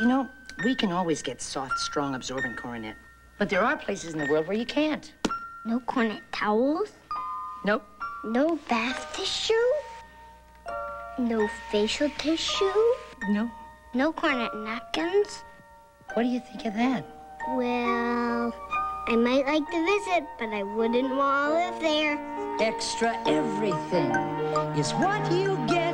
You know, we can always get soft, strong, absorbent coronet. But there are places in the world where you can't. No coronet towels? Nope. No bath tissue? No facial tissue? No. No coronet napkins? What do you think of that? Well, I might like to visit, but I wouldn't want to live there. Extra everything is what you get